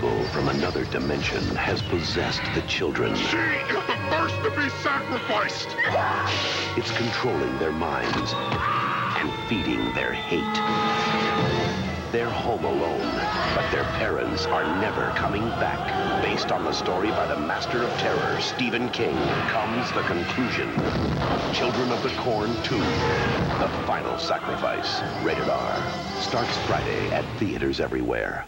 evil from another dimension has possessed the children. She is the first to be sacrificed! It's controlling their minds and feeding their hate. They're home alone, but their parents are never coming back. Based on the story by the master of terror, Stephen King, comes the conclusion. Children of the Corn 2, The Final Sacrifice. Rated R. Starts Friday at theaters everywhere.